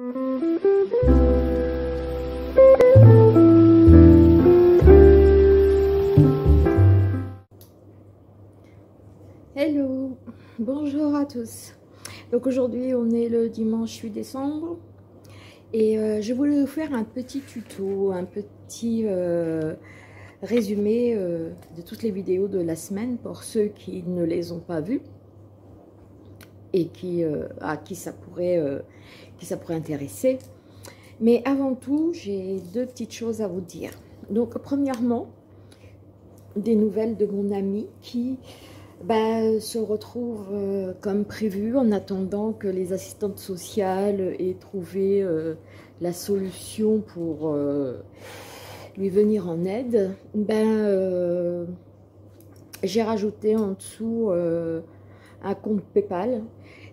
Hello, bonjour à tous. Donc aujourd'hui on est le dimanche 8 décembre et euh, je voulais vous faire un petit tuto, un petit euh, résumé euh, de toutes les vidéos de la semaine pour ceux qui ne les ont pas vues et qui, à qui ça, pourrait, ça pourrait intéresser. Mais avant tout, j'ai deux petites choses à vous dire. Donc premièrement, des nouvelles de mon ami qui bah, se retrouve euh, comme prévu en attendant que les assistantes sociales aient trouvé euh, la solution pour euh, lui venir en aide. Ben, J'ai rajouté en dessous un compte Paypal.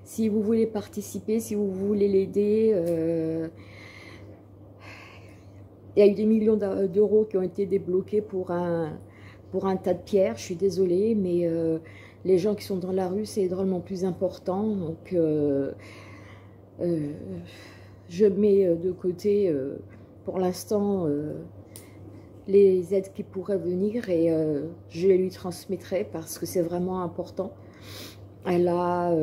Si vous voulez participer, si vous voulez l'aider, il y a eu des millions d'euros qui ont été débloqués pour un, pour un tas de pierres. Je suis désolée, mais euh, les gens qui sont dans la rue, c'est drôlement plus important. Donc, euh, euh, je mets de côté pour l'instant les aides qui pourraient venir et je les lui transmettrai parce que c'est vraiment important. Elle a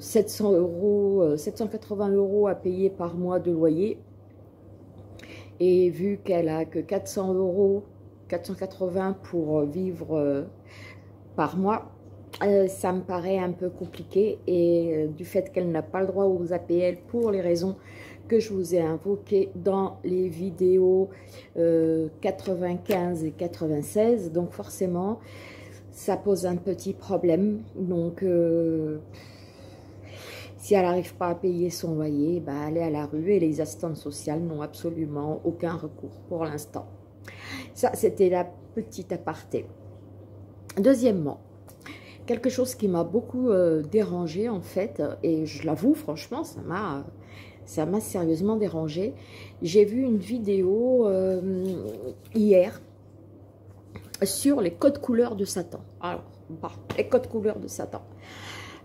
700 euros, 780 euros à payer par mois de loyer. Et vu qu'elle a que 400 euros 480 pour vivre euh, par mois, euh, ça me paraît un peu compliqué et euh, du fait qu'elle n'a pas le droit aux APL pour les raisons que je vous ai invoquées dans les vidéos 95 et 96, donc forcément ça pose un petit problème. Donc si elle n'arrive pas à payer son loyer, bah, elle est à la rue et les assistantes sociales n'ont absolument aucun recours pour l'instant. Ça, c'était la petite aparté. Deuxièmement, quelque chose qui m'a beaucoup euh, dérangé en fait, et je l'avoue franchement, ça m'a ça m'a sérieusement dérangé. J'ai vu une vidéo euh, hier sur les codes couleurs de Satan. Alors, bah, les codes couleurs de Satan.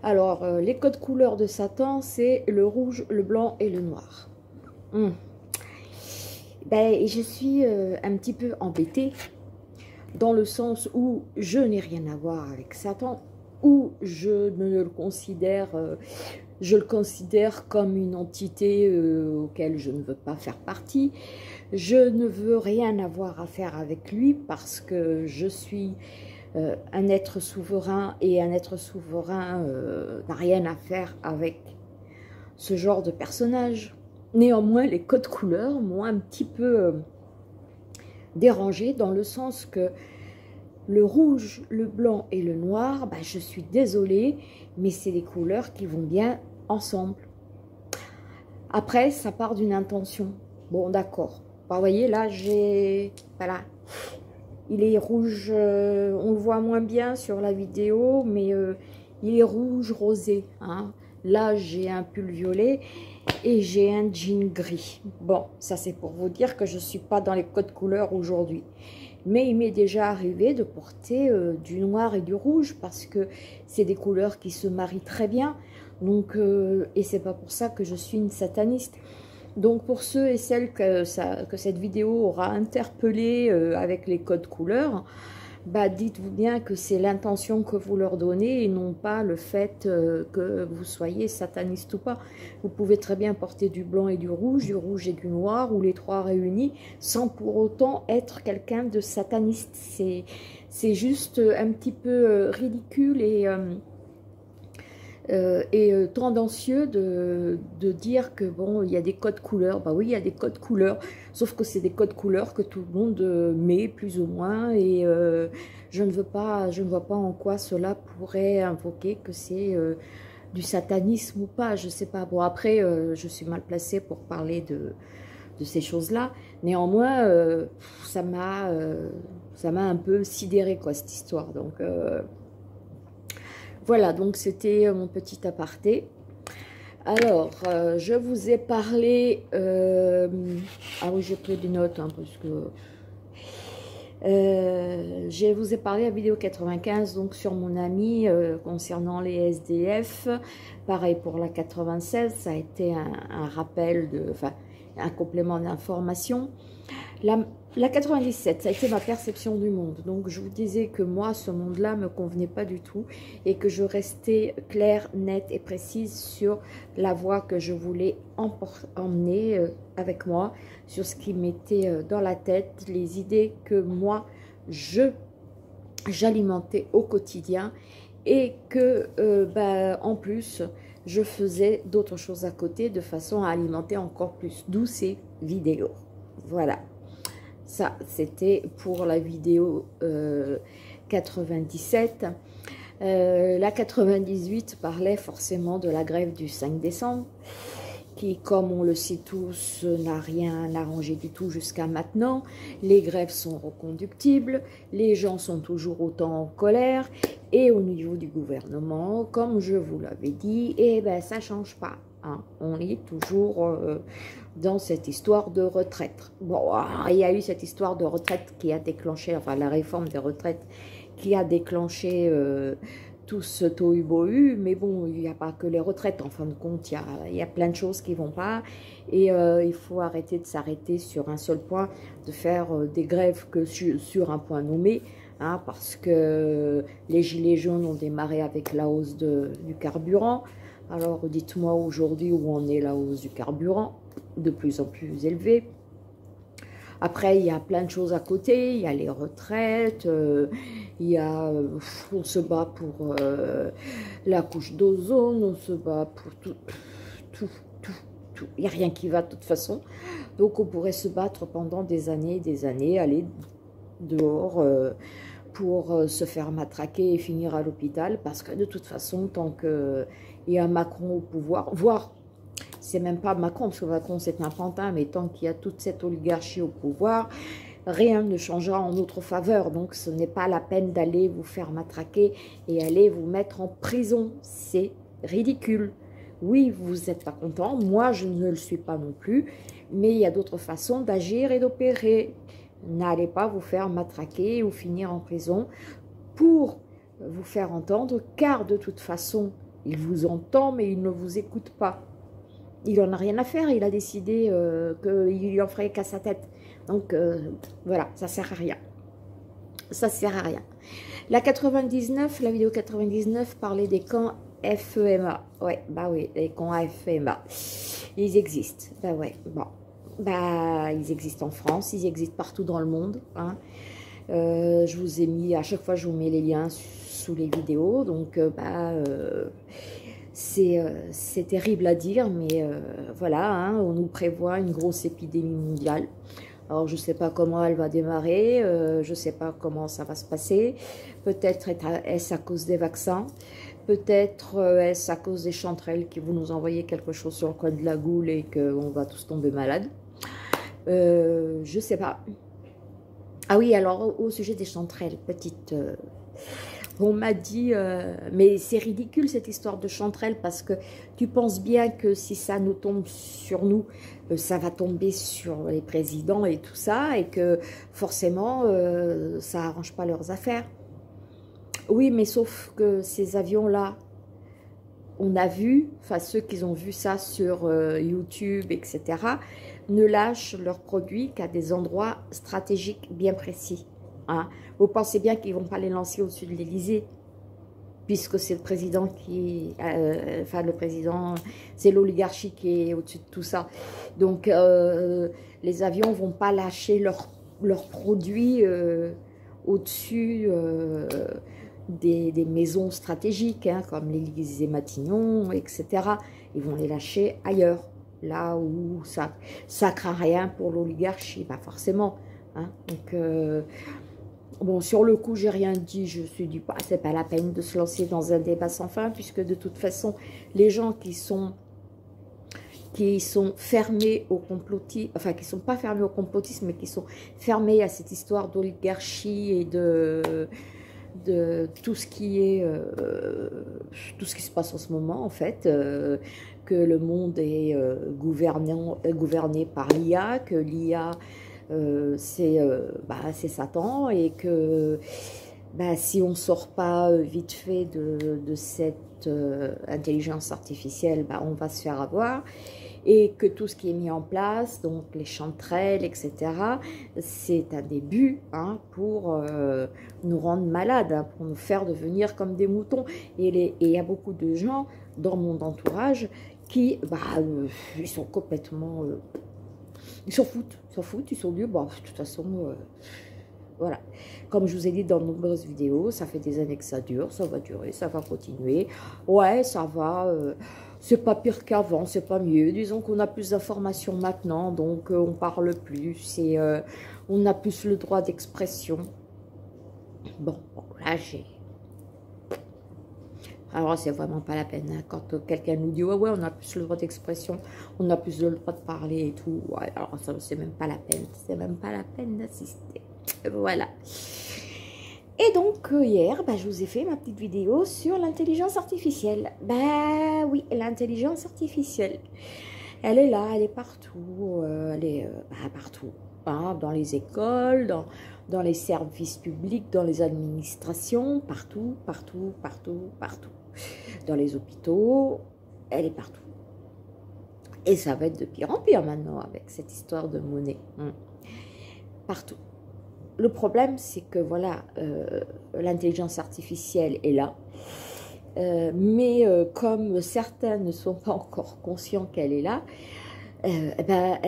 Alors, euh, les codes couleurs de Satan, c'est le rouge, le blanc et le noir. Hum ben, je suis euh, un petit peu embêtée dans le sens où je n'ai rien à voir avec Satan, où je ne le considère, euh, je le considère comme une entité euh, auquel je ne veux pas faire partie. Je ne veux rien avoir à faire avec lui parce que je suis un être souverain et un être souverain n'a rien à faire avec ce genre de personnage. Néanmoins, les codes couleurs m'ont un petit peu euh, dérangé dans le sens que le rouge, le blanc et le noir, bah, je suis désolée, mais c'est des couleurs qui vont bien ensemble. Après, ça part d'une intention. Bon, d'accord. Bah, vous voyez, là, j'ai... Voilà. Il est rouge, euh, on le voit moins bien sur la vidéo, mais euh, il est rouge rosé. Hein. Là, j'ai un pull violet et j'ai un jean gris. Bon, ça c'est pour vous dire que je ne suis pas dans les codes couleurs aujourd'hui. Mais il m'est déjà arrivé de porter euh, du noir et du rouge parce que c'est des couleurs qui se marient très bien. Donc, euh, et c'est pas pour ça que je suis une sataniste. Donc pour ceux et celles que, cette vidéo aura interpellé euh, avec les codes couleurs, bah, dites-vous bien que c'est l'intention que vous leur donnez et non pas le fait euh, que vous soyez sataniste ou pas. Vous pouvez très bien porter du blanc et du rouge, du rouge et du noir, ou les trois réunis, sans pour autant être quelqu'un de sataniste. C'est juste un petit peu euh, ridicule et... Euh, euh, et euh, tendancieux de, de, dire que bon, il y a des codes couleurs. Bah oui, il y a des codes couleurs, sauf que c'est des codes couleurs que tout le monde euh, met plus ou moins. Et je ne veux pas, je ne vois pas en quoi cela pourrait invoquer que c'est du satanisme ou pas. Je sais pas. Bon après, je suis mal placée pour parler de, de ces choses-là. Néanmoins, ça m'a, ça un peu sidéré quoi cette histoire. Donc voilà, donc c'était euh, mon petit aparté. Alors, euh, je vous ai parlé... Euh, ah oui, j'ai pris des notes, hein, parce que... Je vous ai parlé à vidéo 95 donc sur mon ami concernant les SDF. Pareil pour la 96, ça a été un, rappel, de, enfin un complément d'information. La, la 97, ça a été ma perception du monde. Donc, je vous disais que moi, ce monde-là me convenait pas du tout et que je restais claire, nette et précise sur la voie que je voulais emmener euh, avec moi, sur ce qui m'était euh, dans la tête, les idées que moi, je j'alimentais au quotidien et que, euh, bah, en plus, je faisais d'autres choses à côté de façon à alimenter encore plus, d'où ces vidéos. Voilà. Ça, c'était pour la vidéo 97. Euh, euh, la 98 parlait forcément de la grève du 5 décembre, qui, comme on le sait tous, n'a rien arrangé du tout jusqu'à maintenant. Les grèves sont reconductibles, les gens sont toujours autant en colère, et au niveau du gouvernement, comme je vous l'avais dit, eh ben, ça change pas. Hein. On est toujours euh, dans cette histoire de retraite. Bon, ah, il y a eu cette histoire de retraite qui a déclenché, enfin la réforme des retraites qui a déclenché euh, tout ce tohu-bohu, mais bon, il n'y a pas que les retraites, en fin de compte, il y a, plein de choses qui vont pas, et euh, il faut arrêter de s'arrêter sur un seul point, de faire des grèves que sur, un point nommé, hein, parce que les gilets jaunes ont démarré avec la hausse du carburant, alors dites-moi aujourd'hui où on est la hausse du carburant, de plus en plus élevée. Après, il y a plein de choses à côté, il y a les retraites, euh, il y a, euh, on se bat pour euh, la couche d'ozone, on se bat pour tout, tout, tout, tout. Il n'y a rien qui va de toute façon. Donc on pourrait se battre pendant des années et des années, aller dehors pour se faire matraquer et finir à l'hôpital, parce que de toute façon, tant que et un Macron au pouvoir, voire, c'est même pas Macron, parce que Macron c'est un pantin, mais tant qu'il y a toute cette oligarchie au pouvoir, rien ne changera en notre faveur. Donc ce n'est pas la peine d'aller vous faire matraquer et aller vous mettre en prison. C'est ridicule. Oui, vous n'êtes pas content, moi je ne le suis pas non plus, mais il y a d'autres façons d'agir et d'opérer. N'allez pas vous faire matraquer ou finir en prison pour vous faire entendre, car de toute façon, il vous entend, mais il ne vous écoute pas. Il n'en a rien à faire, il a décidé euh, qu'il lui en ferait qu'à sa tête. Donc euh, voilà, ça sert à rien. Ça sert à rien. La 99, la vidéo 99 parlait des camps FEMA. Ouais, bah oui, les camps FEMA. Ils existent. Bah ouais. Bah, ils existent en France, ils existent partout dans le monde. Hein. Euh, je vous ai mis, à chaque fois je vous mets les liens sous les vidéos. Donc, euh, bah, euh, euh, c'est terrible à dire, mais voilà, hein, on nous prévoit une grosse épidémie mondiale. Alors, je ne sais pas comment elle va démarrer, je ne sais pas comment ça va se passer. Peut-être est-ce à cause des vaccins, peut-être est-ce à cause des chanterelles qui vont nous envoyer quelque chose sur le coin de la goule et qu'on va tous tomber malades. je ne sais pas. Ah oui, alors au sujet des chanterelles, petite on m'a dit, euh, mais c'est ridicule cette histoire de chanterelle parce que tu penses bien que si ça nous tombe sur nous, euh, ça va tomber sur les présidents et tout ça, et que forcément, euh, ça arrange pas leurs affaires. Oui, mais sauf que ces avions-là, on a vu, enfin ceux qui ont vu ça sur YouTube, etc., ne lâchent leurs produits qu'à des endroits stratégiques bien précis. Hein. Vous pensez bien qu'ils ne vont pas les lancer au-dessus de l'Elysée, puisque c'est le président qui, euh, enfin le président, c'est l'oligarchie qui est au-dessus de tout ça. Donc euh, les avions ne vont pas lâcher leurs produits euh, au-dessus des, maisons stratégiques, hein, comme l'Élysée Matignon, etc. Ils vont les lâcher ailleurs, là où ça ne craint rien pour l'oligarchie, pas forcément. Hein. Donc Bon, sur le coup, j'ai rien dit. Je me suis dit, bah, c'est pas la peine de se lancer dans un débat sans fin, puisque de toute façon, les gens qui sont qui sont fermés au complotisme, enfin qui sont pas fermés au complotisme, mais qui sont fermés à cette histoire d'oligarchie et de, de tout ce qui est euh, tout ce qui se passe en ce moment en fait, euh, que le monde est euh, gouverné par l'IA, que l'IA c'est bah, Satan et que bah, si on ne sort pas vite fait de, de cette intelligence artificielle, bah, on va se faire avoir et que tout ce qui est mis en place, donc les chanterelles, etc., c'est un début hein, pour euh, nous rendre malades, hein, pour nous faire devenir comme des moutons. Et il y a beaucoup de gens dans mon entourage qui, bah, euh, ils sont complètement... Euh, ils s'en foutent, ils s'en foutent, ils sont dit, bon, de toute façon... Voilà. Comme je vous ai dit dans de nombreuses vidéos, ça fait des années que ça dure, ça va durer, ça va continuer. Ouais, ça va c'est pas pire qu'avant, c'est pas mieux. Disons qu'on a plus d'informations maintenant, donc euh, on parle plus et euh, on a plus le droit d'expression. Bon, là j'ai... Alors c'est vraiment pas la peine, hein. quand euh, quelqu'un nous dit ouais ouais on a plus le droit d'expression, on a plus le droit de parler et tout, alors ça c'est même pas la peine, c'est même pas la peine d'assister. Voilà. Et donc, euh, hier, bah, je vous ai fait ma petite vidéo sur l'intelligence artificielle. Bah oui, l'intelligence artificielle. Elle est là, elle est partout, euh, elle est bah, partout. Hein, dans les écoles, dans, dans les services publics, dans les administrations, partout, partout, partout, partout. Dans les hôpitaux, elle est partout. Et ça va être de pire en pire maintenant avec cette histoire de monnaie. Hein. Partout le problème, c'est que voilà, euh, l'intelligence artificielle est là. Euh, mais euh, comme certains ne sont pas encore conscients qu'elle est là, eh ben,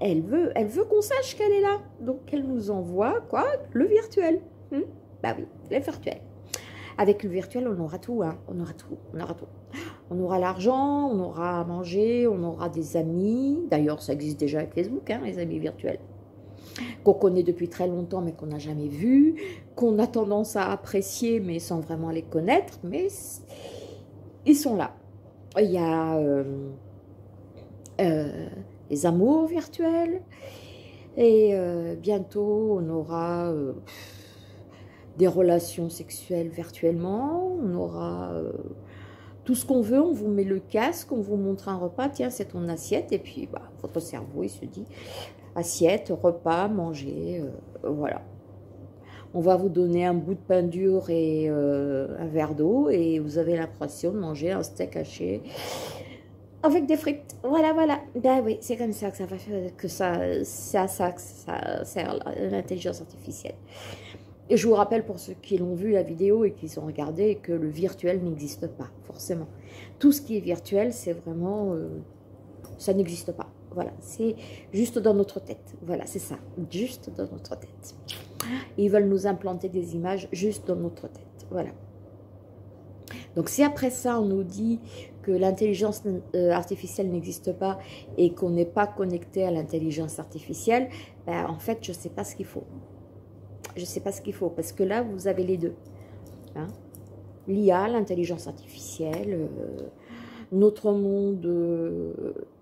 elle, veut, elle veut qu'on sache qu'elle est là. Donc, elle nous envoie quoi Le virtuel. Hmm? bah oui, le virtuel. Avec le virtuel, on aura tout, hein. on aura tout, on aura tout. On aura l'argent, on aura à manger, on aura des amis. D'ailleurs, ça existe déjà avec Facebook, hein, les amis virtuels qu'on connaît depuis très longtemps mais qu'on n'a jamais vu, qu'on a tendance à apprécier mais sans vraiment les connaître, mais ils sont là. Il y a euh, euh, les amours virtuels. Et euh, bientôt on aura des relations sexuelles virtuellement, on aura tout ce qu'on veut, on vous met le casque, on vous montre un repas, tiens c'est ton assiette. Et puis bah, votre cerveau il se dit assiette, repas, manger, euh, voilà. On va vous donner un bout de pain dur et euh, un verre d'eau. Et vous avez l'impression de manger un steak haché avec des frites. Voilà, voilà. Ben oui, c'est comme ça que ça va faire, que ça, ça que ça sert l'intelligence artificielle. Et je vous rappelle pour ceux qui l'ont vu la vidéo et qui ont regardé que le virtuel n'existe pas, forcément. Tout ce qui est virtuel, c'est vraiment... Euh, ça n'existe pas. Voilà, c'est juste dans notre tête. Voilà, c'est ça, juste dans notre tête. Ils veulent nous implanter des images juste dans notre tête. Voilà. Donc si après ça, on nous dit l'intelligence euh, artificielle n'existe pas et qu'on n'est pas connecté à l'intelligence artificielle, ben, en fait, je ne sais pas ce qu'il faut. Je ne sais pas ce qu'il faut, parce que là, vous avez les deux. Hein. L'IA, l'intelligence artificielle, euh, notre monde euh,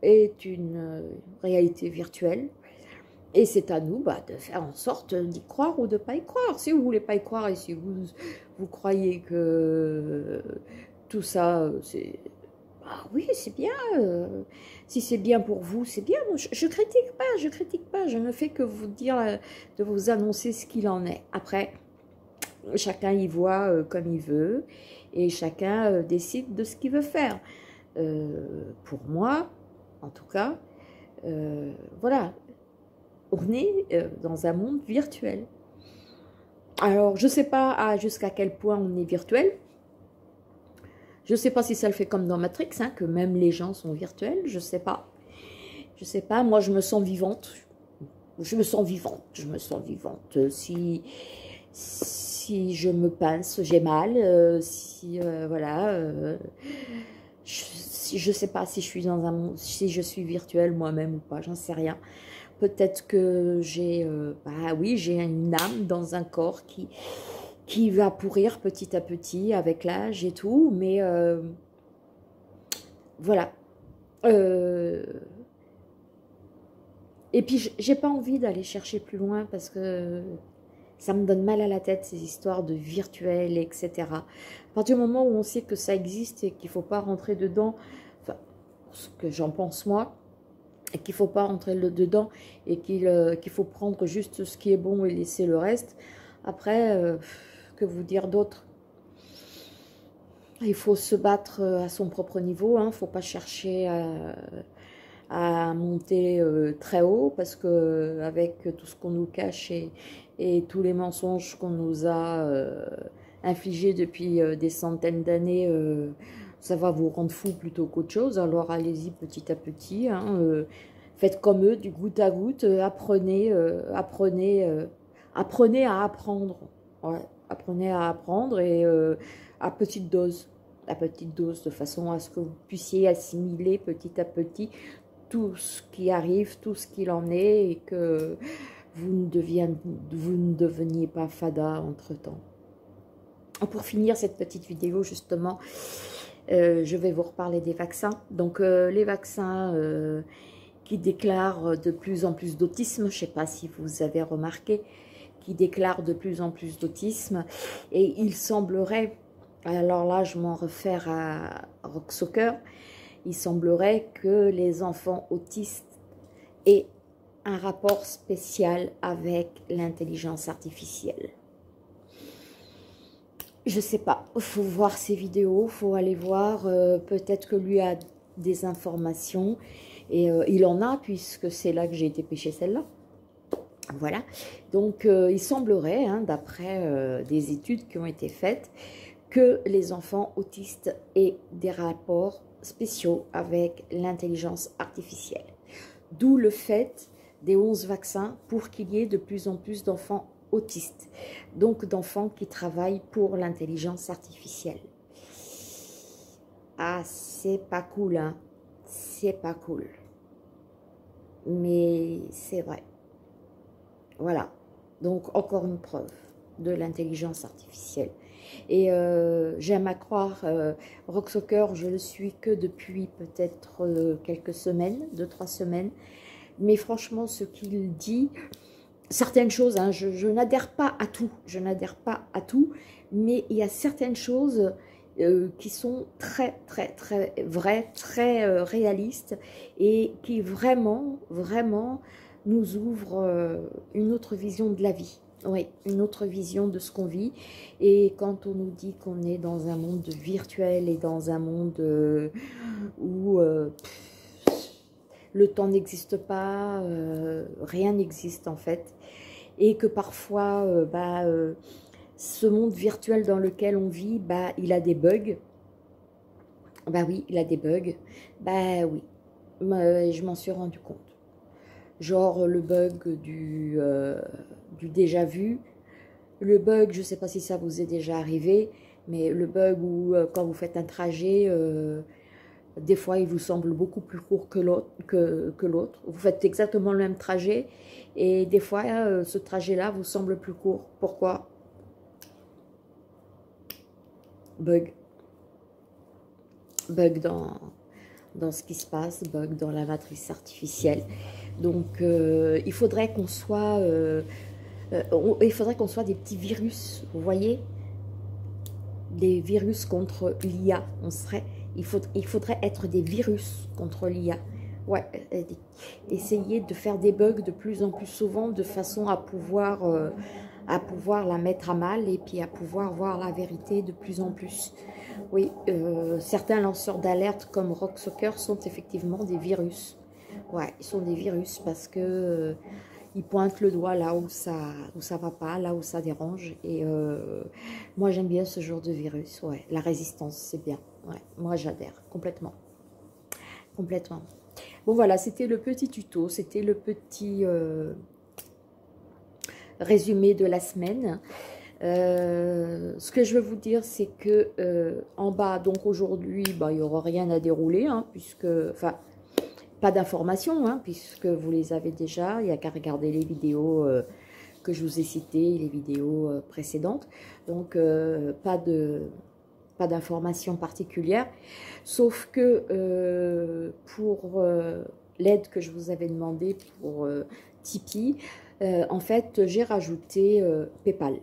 est une réalité virtuelle. Et c'est à nous bah, de faire en sorte d'y croire ou de ne pas y croire. Si vous ne voulez pas y croire et si vous, vous croyez que tout ça, c'est... Bah oui, c'est bien. Euh, si c'est bien pour vous, c'est bien. Je, je critique pas, je critique pas. Je ne fais que vous dire, de vous annoncer ce qu'il en est. Après, chacun y voit comme il veut et chacun décide de ce qu'il veut faire. Euh, pour moi, en tout cas, euh, voilà, on est euh, dans un monde virtuel. Alors, je ne sais pas jusqu'à quel point on est virtuel. Je ne sais pas si ça le fait comme dans Matrix, hein, que même les gens sont virtuels. Je ne sais pas. Je ne sais pas. Moi, je me sens vivante. Je me sens vivante. Je me sens vivante. Si, si je me pince, j'ai mal. si, voilà je ne sais pas si je suis dans un monde, si je suis virtuelle moi-même ou pas, j'en sais rien. Peut-être que j'ai, euh, bah oui, j'ai une âme dans un corps qui, qui va pourrir petit à petit avec l'âge et tout, mais euh, voilà. Euh, et puis, j'ai pas envie d'aller chercher plus loin parce que ça me donne mal à la tête, ces histoires de virtuel, etc. À partir du moment où on sait que ça existe et qu'il faut pas rentrer dedans, enfin, ce que j'en pense moi, et qu'il faut pas rentrer dedans et qu'il faut prendre juste ce qui est bon et laisser le reste. Après, que vous dire d'autre il faut se battre à son propre niveau, il hein. ne faut pas chercher à, monter très haut parce que avec tout ce qu'on nous cache et, tous les mensonges qu'on nous a euh, infligés depuis euh, des centaines d'années, euh, ça va vous rendre fou plutôt qu'autre chose. Alors allez-y petit à petit, hein, faites comme eux, du goutte à goutte, apprenez, apprenez, apprenez à apprendre. Apprenez à apprendre et à petite dose, à petite dose, de façon à ce que vous puissiez assimiler petit à petit tout ce qui arrive, tout ce qu'il en est et que vous ne, deveniez pas fada entre-temps. Pour finir cette petite vidéo, justement, euh, je vais vous reparler des vaccins. Donc, euh, les vaccins euh, qui déclarent de plus en plus d'autisme, je ne sais pas si vous avez remarqué, qui déclarent de plus en plus d'autisme. Et il semblerait, alors là, je m'en réfère à Rock Soccer, il semblerait que les enfants autistes aient un rapport spécial avec l'intelligence artificielle. Je sais pas, faut voir ces vidéos, faut aller voir, euh, peut-être que lui a des informations, et euh, il en a, puisque c'est là que j'ai été pêcher celle-là. Voilà, donc euh, il semblerait, hein, d'après des études qui ont été faites, que les enfants autistes aient des rapports spéciaux avec l'intelligence artificielle. D'où le fait des 11 vaccins pour qu'il y ait de plus en plus d'enfants autistes, donc d'enfants qui travaillent pour l'intelligence artificielle. Ah, c'est pas cool, hein C'est pas cool. Mais c'est vrai. Voilà. Donc, encore une preuve de l'intelligence artificielle. Et euh, j'aime à croire, euh, Rock je le suis que depuis peut-être euh, quelques semaines, deux, trois semaines mais franchement, ce qu'il dit, certaines choses, hein, je, n'adhère pas à tout, je n'adhère pas à tout, mais il y a certaines choses euh, qui sont très, très, très vraies, très réalistes, et qui vraiment, vraiment nous ouvrent euh, une autre vision de la vie. Oui, une autre vision de ce qu'on vit. Et quand on nous dit qu'on est dans un monde virtuel et dans un monde où le temps n'existe pas, euh, rien n'existe en fait, et que parfois, euh, bah, euh, ce monde virtuel dans lequel on vit, bah, il a des bugs. Bah oui, il a des bugs. Bah oui, je m'en suis rendu compte. Genre le bug du, du déjà vu, le bug, je ne sais pas si ça vous est déjà arrivé, mais le bug où quand vous faites un trajet, des fois, il vous semble beaucoup plus court que l'autre. Vous faites exactement le même trajet et des fois, euh, ce trajet-là vous semble plus court. Pourquoi? Bug. Bug dans, dans ce qui se passe, bug dans la matrice artificielle. Donc, euh, il faudrait qu'on soit... Euh, il faudrait qu'on soit des petits virus, vous voyez? Des virus contre l'IA. On serait il, faut, il faudrait être des virus contre l'IA. Ouais, euh, essayer de faire des bugs de plus en plus souvent de façon à pouvoir, euh, à pouvoir la mettre à mal et puis à pouvoir voir la vérité de plus en plus. Oui, euh, certains lanceurs d'alerte comme Rock Soccer sont effectivement des virus. Ouais, ils sont des virus parce que ils pointent le doigt là où ça où ça va pas, là où ça dérange. Et moi j'aime bien ce genre de virus. Ouais, la résistance c'est bien moi j'adhère complètement. Complètement. Bon voilà, c'était le petit tuto, c'était le petit euh, résumé de la semaine. Euh, ce que je veux vous dire, c'est que euh, en bas, donc aujourd'hui, bah, il n'y aura rien à dérouler, hein, puisque, enfin, pas d'informations, hein, puisque vous les avez déjà, il n'y a qu'à regarder les vidéos que je vous ai citées, les vidéos précédentes. Donc, pas de pas d'informations particulières, sauf que euh, pour euh, l'aide que je vous avais demandé pour euh, Tipeee, en fait, j'ai rajouté Paypal.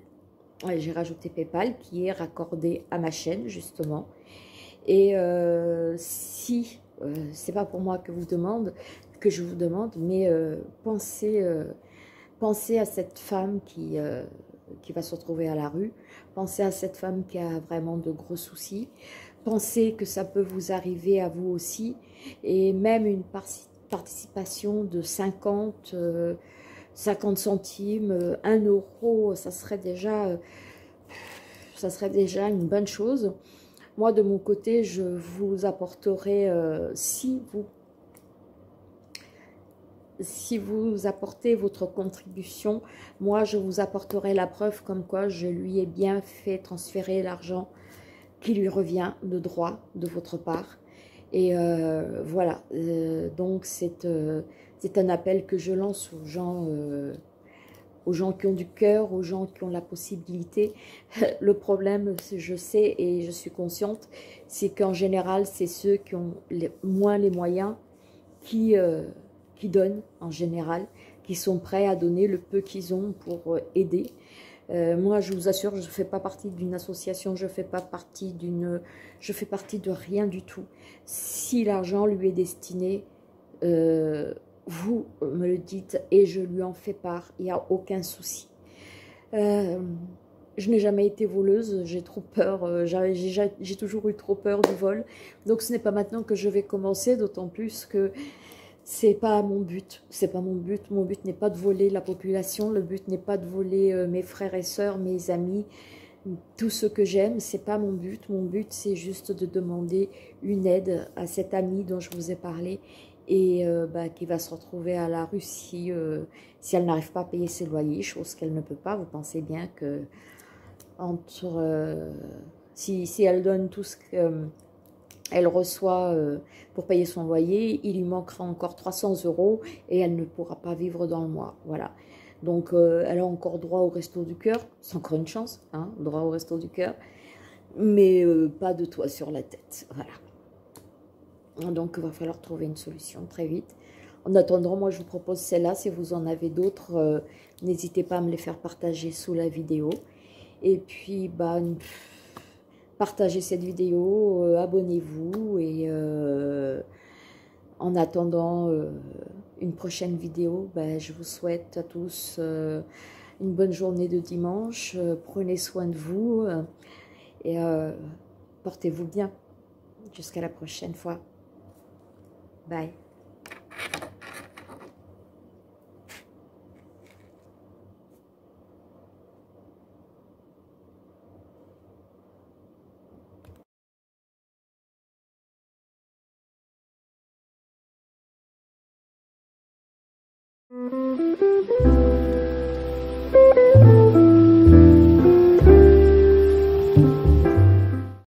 j'ai rajouté Paypal qui est raccordé à ma chaîne, justement. Et si, c'est pas pour moi que vous demande, que je vous demande, mais pensez, pensez à cette femme qui, qui va se retrouver à la rue, pensez à cette femme qui a vraiment de gros soucis, pensez que ça peut vous arriver à vous aussi, et même une participation de 50, 50 centimes, 1 euro, ça serait déjà ça serait déjà une bonne chose. Moi, de mon côté, je vous apporterai, euh, si vous si vous apportez votre contribution, moi, je vous apporterai la preuve comme quoi je lui ai bien fait transférer l'argent qui lui revient de droit de votre part. Et euh, voilà, euh, donc c'est un appel que je lance aux gens aux gens qui ont du cœur, aux gens qui ont la possibilité. Le problème, je sais et je suis consciente, c'est qu'en général, c'est ceux qui ont moins les moyens qui, euh, qui donnent en général, qui sont prêts à donner le peu qu'ils ont pour euh, aider. Euh, moi, je vous assure, je ne fais pas partie d'une association, je fais pas partie d'une, je fais partie de rien du tout. Si l'argent lui est destiné, vous me le dites et je lui en fais part, il n'y a aucun souci. Euh, je n'ai jamais été voleuse, j'ai trop peur, euh, j'ai toujours eu trop peur du vol. Donc ce n'est pas maintenant que je vais commencer, d'autant plus que c'est pas mon but. C'est pas mon but. Mon but n'est pas de voler la population, le but n'est pas de voler euh, mes frères et sœurs, mes amis, tout ce que j'aime, c'est pas mon but. Mon but, c'est juste de demander une aide à cette amie dont je vous ai parlé et euh, bah, qui va se retrouver à la rue si, euh, si elle n'arrive pas à payer ses loyers, chose qu'elle ne peut pas. Vous pensez bien que entre, euh, si, si, elle donne tout ce qu'elle reçoit pour payer son loyer, il lui manquera encore 300 euros et elle ne pourra pas vivre dans le mois. Voilà. Donc, elle a encore droit au resto du cœur. C'est encore une chance, hein, droit au resto du cœur. Mais pas de toit sur la tête. Voilà. Donc, il va falloir trouver une solution très vite. En attendant, moi, je vous propose celle-là. Si vous en avez d'autres, euh, n'hésitez pas à me les faire partager sous la vidéo. Et puis, bah, partagez cette vidéo, euh, abonnez-vous. Et euh, en attendant prochaine vidéo, bah, je vous souhaite à tous une bonne journée de dimanche. prenez soin de vous et portez-vous bien. Jusqu'à la prochaine fois. Bye.